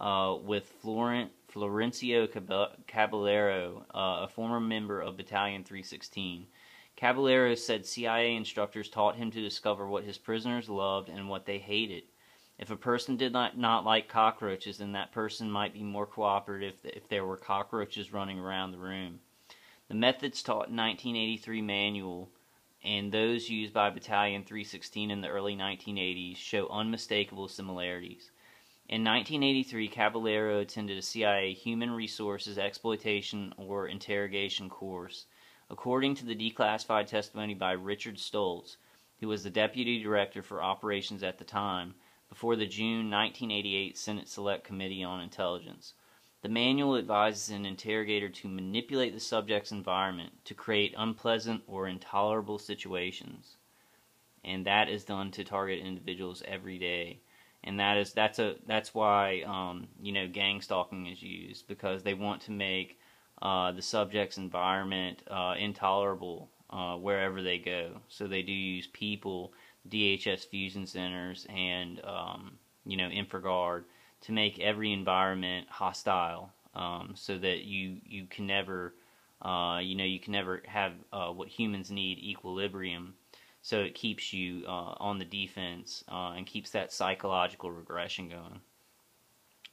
uh, with Florent Florencio Caballero, uh, a former member of Battalion 316. Caballero said CIA instructors taught him to discover what his prisoners loved and what they hated. If a person did not, not like cockroaches, then that person might be more cooperative if there were cockroaches running around the room. The methods taught in 1983 manual and those used by Battalion 316 in the early 1980s show unmistakable similarities. In 1983, Caballero attended a CIA Human Resources Exploitation or Interrogation course. According to the declassified testimony by Richard Stoltz, who was the Deputy Director for Operations at the time, before the June 1988 Senate Select Committee on Intelligence. The manual advises an interrogator to manipulate the subject's environment to create unpleasant or intolerable situations. And that is done to target individuals every day and that is that's a that's why um, you know gang stalking is used because they want to make uh, the subject's environment uh, intolerable uh, wherever they go. So they do use people, DHS fusion centers, and um, you know InfraGard to make every environment hostile, um, so that you you can never uh, you know you can never have uh, what humans need equilibrium so it keeps you uh, on the defense uh, and keeps that psychological regression going.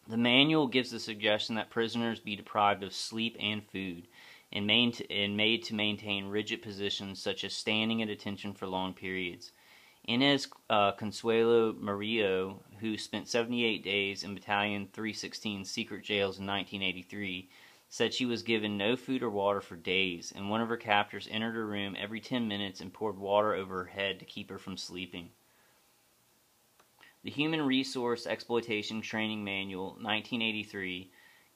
The manual gives the suggestion that prisoners be deprived of sleep and food and, main and made to maintain rigid positions such as standing at attention for long periods. Inez uh, Consuelo Murillo, who spent 78 days in Battalion 316 secret jails in 1983, said she was given no food or water for days, and one of her captors entered her room every 10 minutes and poured water over her head to keep her from sleeping. The Human Resource Exploitation Training Manual, 1983,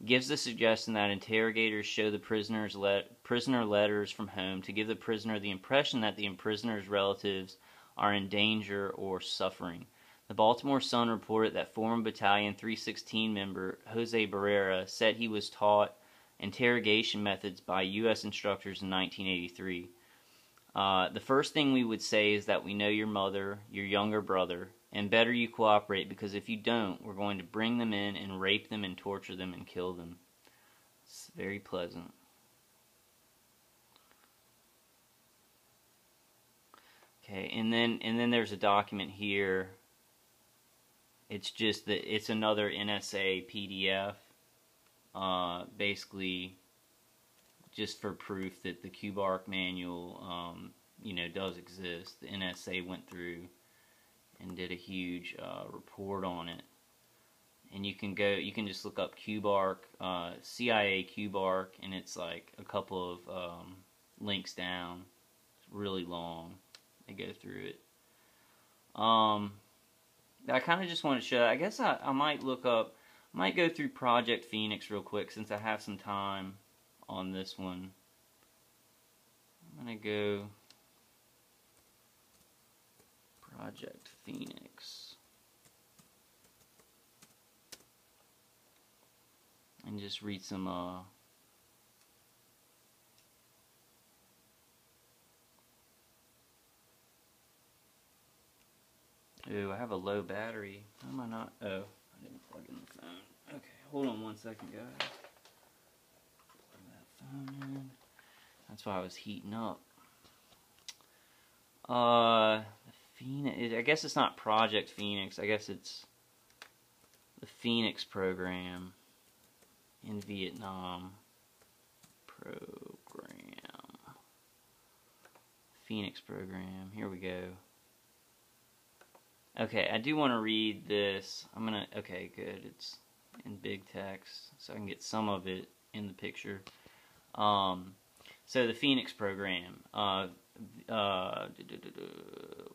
gives the suggestion that interrogators show the prisoner's prisoner letters from home to give the prisoner the impression that the prisoner's relatives are in danger or suffering. The Baltimore Sun reported that former Battalion 316 member Jose Barrera said he was taught interrogation methods by U.S. instructors in 1983. Uh, the first thing we would say is that we know your mother, your younger brother, and better you cooperate because if you don't, we're going to bring them in and rape them and torture them and kill them. It's very pleasant. Okay, and then and then there's a document here. It's just that it's another NSA PDF uh, basically just for proof that the KUBARK manual, um, you know, does exist. The NSA went through and did a huge uh, report on it. And you can go, you can just look up KUBARK, uh, CIA KUBARK, and it's like a couple of um, links down. It's really long. They go through it. Um, I kind of just want to show. I guess I, I might look up might go through Project Phoenix real quick since I have some time on this one. I'm going to go Project Phoenix. And just read some uh, Ooh, I have a low battery. How am I not? Oh the phone. Okay, hold on one second, guys. Plug that phone in. That's why I was heating up. Uh, Phoenix. I guess it's not Project Phoenix. I guess it's the Phoenix program in Vietnam. Program. Phoenix program. Here we go. Okay, I do want to read this. I'm going to, okay, good. It's in big text, so I can get some of it in the picture. Um, so the Phoenix program uh, uh,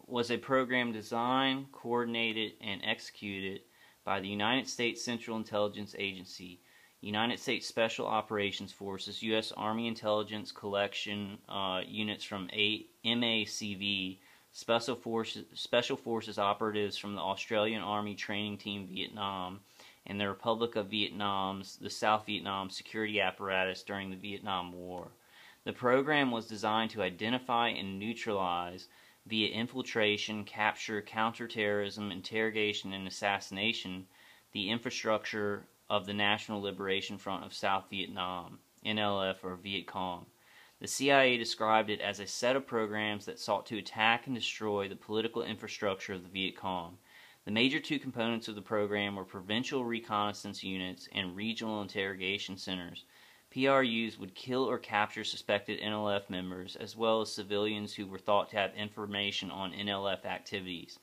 was a program designed, coordinated, and executed by the United States Central Intelligence Agency, United States Special Operations Forces, U.S. Army Intelligence Collection uh, units from a MACV, Special Forces, Special Forces operatives from the Australian Army Training Team Vietnam and the Republic of Vietnam's the South Vietnam security apparatus during the Vietnam War. The program was designed to identify and neutralize via infiltration, capture, counterterrorism, interrogation, and assassination the infrastructure of the National Liberation Front of South Vietnam, NLF or Viet Cong. The CIA described it as a set of programs that sought to attack and destroy the political infrastructure of the Viet Cong. The major two components of the program were provincial reconnaissance units and regional interrogation centers. PRUs would kill or capture suspected NLF members, as well as civilians who were thought to have information on NLF activities.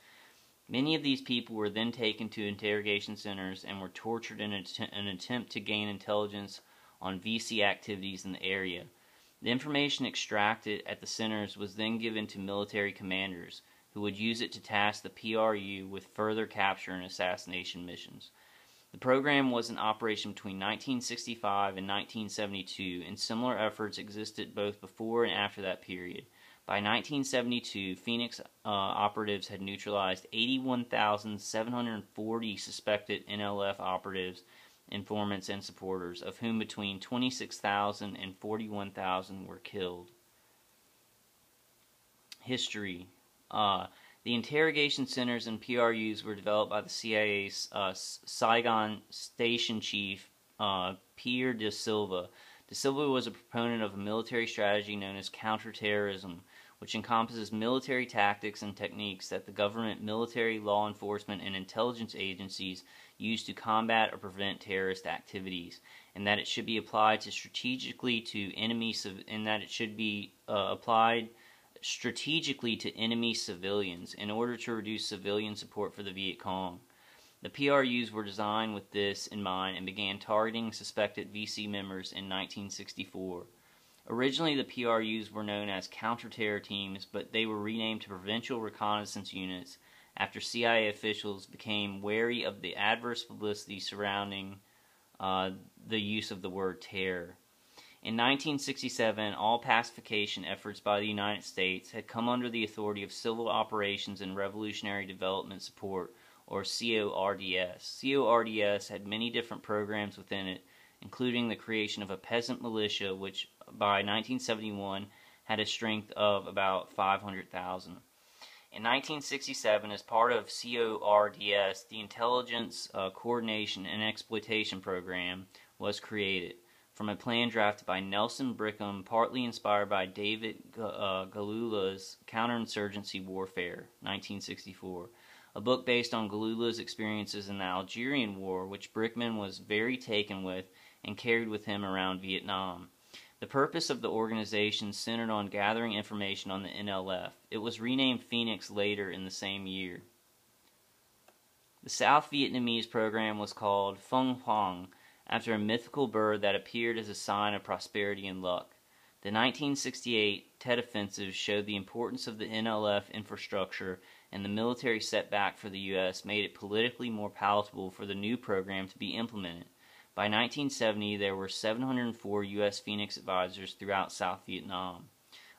Many of these people were then taken to interrogation centers and were tortured in an attempt to gain intelligence on VC activities in the area. The information extracted at the centers was then given to military commanders, who would use it to task the PRU with further capture and assassination missions. The program was in operation between 1965 and 1972, and similar efforts existed both before and after that period. By 1972, Phoenix uh, operatives had neutralized 81,740 suspected NLF operatives, informants, and supporters, of whom between 26,000 and 41,000 were killed. History uh, The interrogation centers and PRUs were developed by the CIA's uh, Saigon Station Chief uh, Peer de Silva. De Silva was a proponent of a military strategy known as counterterrorism, which encompasses military tactics and techniques that the government, military, law enforcement, and intelligence agencies use to combat or prevent terrorist activities, and that it should be applied to strategically to enemy and that it should be uh, applied strategically to enemy civilians in order to reduce civilian support for the Viet Cong. The PRUs were designed with this in mind and began targeting suspected VC members in 1964. Originally, the PRUs were known as counter-terror teams, but they were renamed to Provincial Reconnaissance Units after CIA officials became wary of the adverse publicity surrounding uh, the use of the word terror. In 1967, all pacification efforts by the United States had come under the authority of Civil Operations and Revolutionary Development Support, or CORDS. CORDS had many different programs within it, including the creation of a peasant militia, which by 1971 had a strength of about 500,000. In 1967, as part of CORDS, the Intelligence uh, Coordination and Exploitation Program was created from a plan drafted by Nelson Brickham, partly inspired by David uh, Galula's Counterinsurgency Warfare, 1964, a book based on Galula's experiences in the Algerian War, which Brickman was very taken with and carried with him around Vietnam. The purpose of the organization centered on gathering information on the NLF. It was renamed Phoenix later in the same year. The South Vietnamese program was called Phuong Hoang after a mythical bird that appeared as a sign of prosperity and luck. The 1968 Tet Offensive showed the importance of the NLF infrastructure, and the military setback for the U.S. made it politically more palatable for the new program to be implemented. By 1970, there were 704 U.S. Phoenix advisors throughout South Vietnam.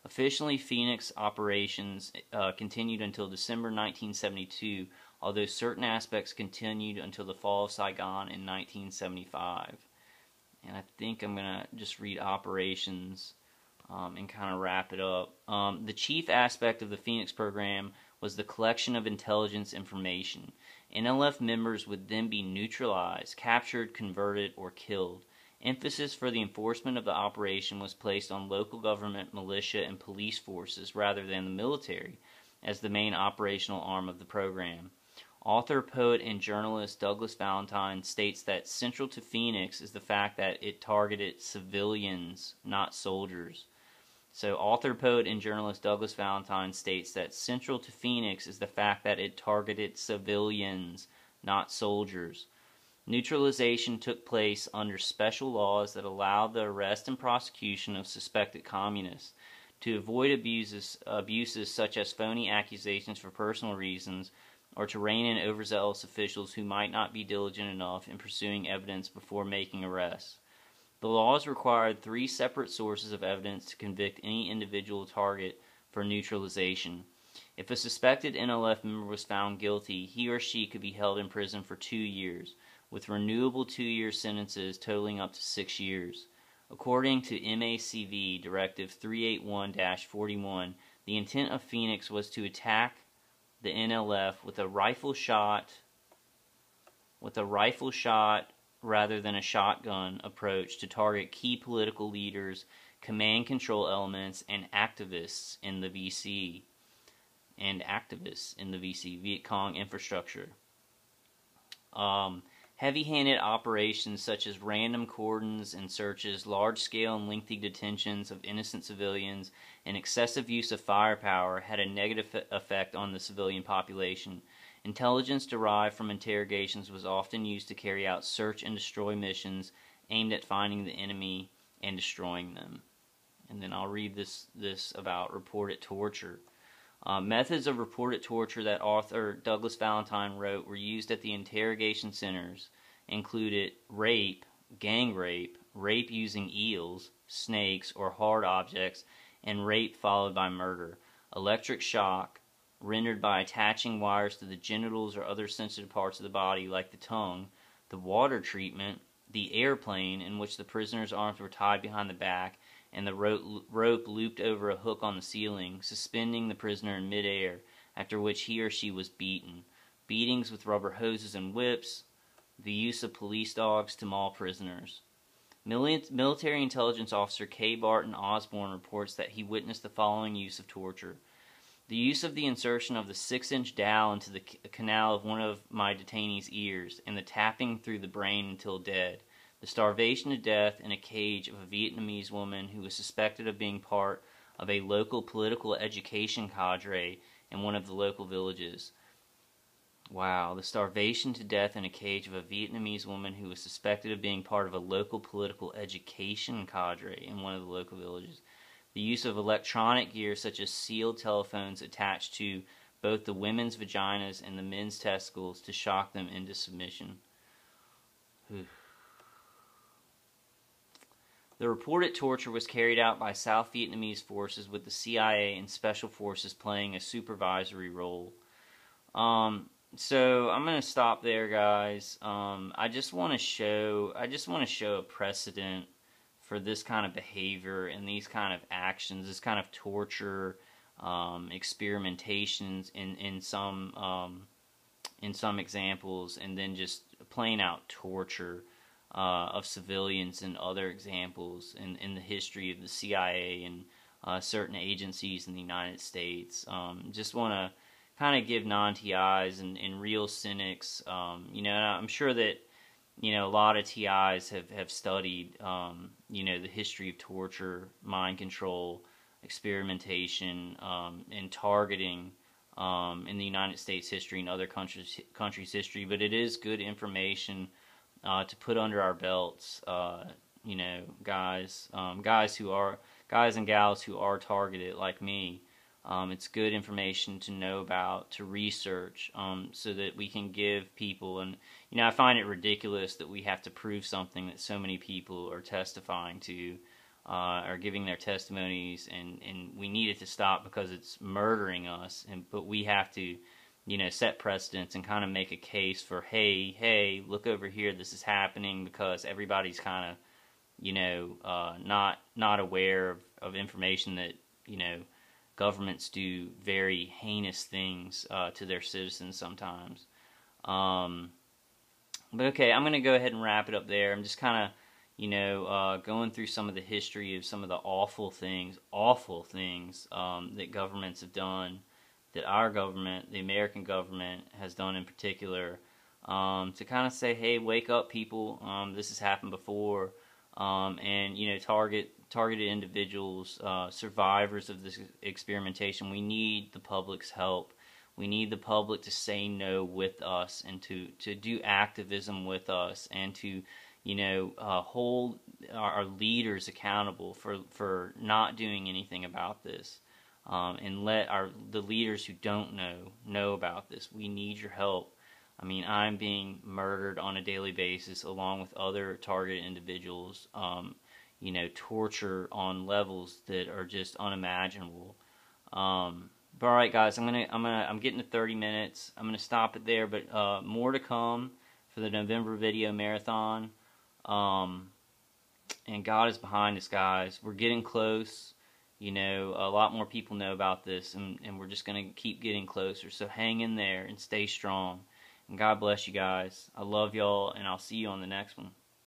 Officially, Phoenix operations uh, continued until December 1972, although certain aspects continued until the fall of Saigon in 1975. And I think I'm going to just read operations um, and kind of wrap it up. Um, the chief aspect of the Phoenix program was the collection of intelligence information. NLF members would then be neutralized, captured, converted, or killed. Emphasis for the enforcement of the operation was placed on local government, militia, and police forces rather than the military as the main operational arm of the program. Author, poet, and journalist Douglas Valentine states that central to Phoenix is the fact that it targeted civilians, not soldiers. So, author, poet, and journalist Douglas Valentine states that central to Phoenix is the fact that it targeted civilians, not soldiers. Neutralization took place under special laws that allowed the arrest and prosecution of suspected communists. To avoid abuses, abuses such as phony accusations for personal reasons, or to rein in overzealous officials who might not be diligent enough in pursuing evidence before making arrests. The laws required three separate sources of evidence to convict any individual target for neutralization. If a suspected NLF member was found guilty, he or she could be held in prison for two years, with renewable two year sentences totaling up to six years. According to MACV Directive 381 41, the intent of Phoenix was to attack the NLF with a rifle shot with a rifle shot rather than a shotgun approach to target key political leaders, command control elements, and activists in the VC and activists in the VC Viet Cong infrastructure. Um, Heavy-handed operations such as random cordons and searches, large-scale and lengthy detentions of innocent civilians, and excessive use of firepower had a negative effect on the civilian population. Intelligence derived from interrogations was often used to carry out search and destroy missions aimed at finding the enemy and destroying them. And then I'll read this this about reported torture. Uh, methods of reported torture that author Douglas Valentine wrote were used at the interrogation centers included rape, gang rape, rape using eels, snakes, or hard objects, and rape followed by murder, electric shock, rendered by attaching wires to the genitals or other sensitive parts of the body like the tongue, the water treatment, the airplane in which the prisoner's arms were tied behind the back, and the rope, looped over a hook on the ceiling, suspending the prisoner in midair, after which he or she was beaten. Beatings with rubber hoses and whips, the use of police dogs to maul prisoners. Military intelligence officer K. Barton Osborne reports that he witnessed the following use of torture. The use of the insertion of the six inch dowel into the canal of one of my detainee's ears, and the tapping through the brain until dead the starvation to death in a cage of a Vietnamese woman who was suspected of being part of a local political education cadre in one of the local villages. Wow, the starvation to death in a cage of a Vietnamese woman who was suspected of being part of a local political education cadre in one of the local villages. The use of electronic gear such as sealed telephones attached to both the women's vaginas and the men's testicles to shock them into submission. The reported torture was carried out by South Vietnamese forces with the CIA and special forces playing a supervisory role. Um, so I'm gonna stop there, guys. Um, I just want to show I just want to show a precedent for this kind of behavior and these kind of actions, this kind of torture, um, experimentations in in some um, in some examples, and then just plain out torture uh, of civilians and other examples in, in the history of the CIA and uh, certain agencies in the United States. Um, just want to kind of give non-TIs and, and real cynics, um, you know, I'm sure that, you know, a lot of TIs have, have studied, um, you know, the history of torture, mind control, experimentation, um, and targeting um, in the United States history and other countries countries history, but it is good information uh, to put under our belts. Uh, you know, guys, um, guys who are guys and gals who are targeted like me. Um, it's good information to know about, to research, um, so that we can give people. And you know, I find it ridiculous that we have to prove something that so many people are testifying to, uh, are giving their testimonies, and and we need it to stop because it's murdering us. And but we have to you know, set precedents and kind of make a case for, hey, hey, look over here, this is happening because everybody's kind of, you know, uh, not not aware of, of information that, you know, governments do very heinous things uh, to their citizens sometimes. Um, but okay, I'm going to go ahead and wrap it up there. I'm just kind of, you know, uh, going through some of the history of some of the awful things, awful things um, that governments have done that our government, the American government, has done in particular um, to kind of say, hey, wake up, people. Um, this has happened before, um, and you know, target targeted individuals, uh, survivors of this experimentation. We need the public's help. We need the public to say no with us and to to do activism with us and to you know, uh, hold our leaders accountable for, for not doing anything about this um, and let our the leaders who don't know know about this. We need your help. I mean, I'm being murdered on a daily basis along with other targeted individuals. Um, you know, torture on levels that are just unimaginable. Um, but all right, guys, I'm gonna I'm gonna I'm getting to 30 minutes. I'm gonna stop it there, but uh, more to come for the November video marathon. Um, and God is behind us, guys. We're getting close. You know, a lot more people know about this, and, and we're just to keep getting closer. So hang in there and stay strong. And God bless you guys. I love y'all, and I'll see you on the next one.